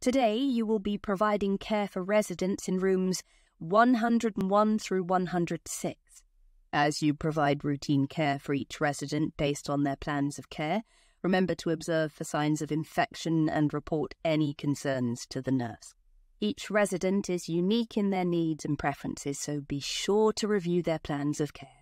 Today, you will be providing care for residents in rooms 101 through 106. As you provide routine care for each resident based on their plans of care, remember to observe for signs of infection and report any concerns to the nurse. Each resident is unique in their needs and preferences, so be sure to review their plans of care.